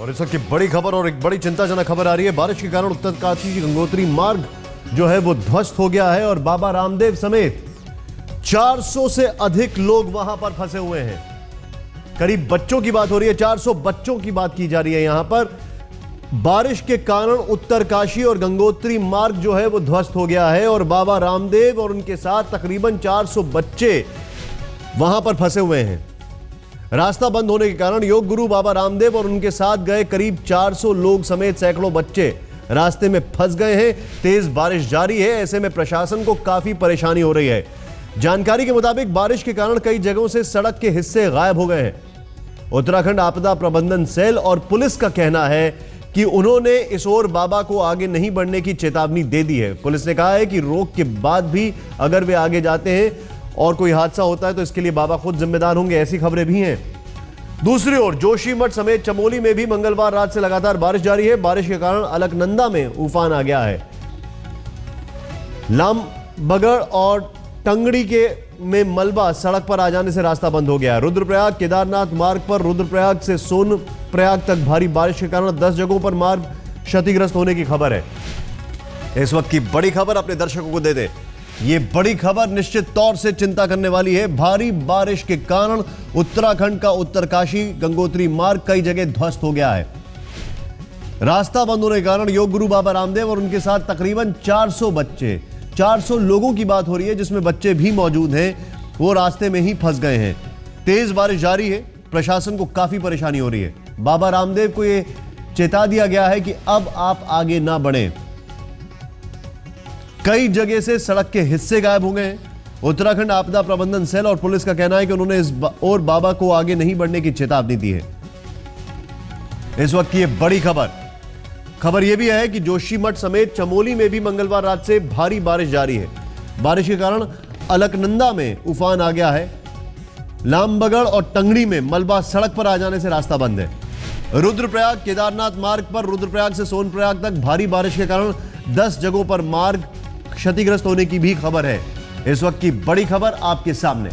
और इस वक्त की बड़ी खबर और एक बड़ी चिंताजनक खबर आ रही है। बारिश के कारण उत्तरकाशी गंगोत्री मार्ग जो है वो ध्वस्त हो गया है और बाबा रामदेव समेत 400 से अधिक लोग वहाँ पर फंसे हुए हैं। करीब बच्चों की बात हो रही है। 400 बच्चों की बात की जा रही है यहाँ पर। बारिश के कारण उत्तरकाशी और गंगोत्री मार्ग जो है वो ध्वस्त हो गया है और बाबा रामदेव और उनके साथ तकरीबन 400 बच्चे वहाँ पर फंसे हुए हैं। रास्ता बंद होने के कारण योग गुरु बाबा रामदेव और उनके साथ गए करीब 400 लोग समेत सैकड़ों बच्चे रास्ते में फंस गए हैं। तेज बारिश जारी है, ऐसे में प्रशासन को काफ़ी परेशानी हो रही है। जानकारी के मुताबिक बारिश के कारण कई जगहों से सड़क के हिस्से गायब हो गए हैं। उत्तराखंड आपदा प्रबंधन सेल और पुलिस का कहना है कि उन्होंने इस ओर बाबा को आगे नहीं बढ़ने की चेतावनी दे दी है। पुलिस ने कहा है कि रोक के बाद भी अगर वे आगे जाते हैं और कोई हादसा होता है तो इसके लिए बाबा खुद जिम्मेदार होंगे, ऐसी खबरें भी हैं। दूसरी ओर जोशीमठ समेत चमोली में भी मंगलवार रात से लगातार बारिश जारी है। बारिश के कारण अलकनंदा में उफान आ गया है। लाम बगड़ और टंगड़ी के में मलबा सड़क पर आ जाने से रास्ता बंद हो गया। है रुद्रप्रयाग, केदारनाथ मार्ग पर रुद्रप्रयाग से सोन प्रयाग तक भारी बारिश के कारण 10 जगहों पर मार्ग क्षतिग्रस्त होने की खबर है। इस वक्त की बड़ी खबर अपने दर्शकों को दे दे। ये बड़ी खबर निश्चित तौर से चिंता करने वाली है। भारी बारिश के कारण उत्तराखंड का उत्तरकाशी गंगोत्री मार्ग कई जगह ध्वस्त हो गया है। रास्ता बंद होने के कारण योग गुरु बाबा रामदेव और उनके साथ तकरीबन 400 बच्चे 400 लोगों की बात हो रही है, जिसमें बच्चे भी मौजूद हैं। वो रास्ते में ही फंस गए हैं। तेज बारिश जारी है। प्रशासन को काफ़ी परेशानी हो रही है। बाबा रामदेव को यह चेता दिया गया है कि अब आप आगे ना बढ़े। कई जगह से सड़क के हिस्से गायब हो गए हैं। उत्तराखंड आपदा प्रबंधन सेल और पुलिस का कहना है कि उन्होंने इस और बाबा को आगे नहीं बढ़ने की चेतावनी दी है। इस वक्त की यह बड़ी खबर। खबर यह भी है कि जोशीमठ समेत चमोली में भी मंगलवार रात से भारी बारिश जारी है। बारिश के कारण अलकनंदा में उफान आ गया है। लामबगड़ और टंगड़ी में मलबा सड़क पर आ जाने से रास्ता बंद है। रुद्रप्रयाग केदारनाथ मार्ग पर रुद्रप्रयाग से सोनप्रयाग तक भारी बारिश के कारण 10 जगहों पर मार्ग क्षतिग्रस्त होने की भी खबर है। इस वक्त की बड़ी खबर आपके सामने।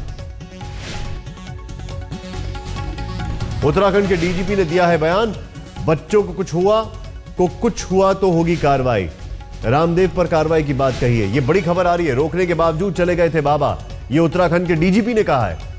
उत्तराखंड के डीजीपी ने दिया है बयान, बच्चों को कुछ हुआ को कुछ हुआ तो होगी कार्रवाई। रामदेव पर कार्रवाई की बात कही है। यह बड़ी खबर आ रही है। रोकने के बावजूद चले गए थे बाबा। यह उत्तराखंड के डीजीपी ने कहा है।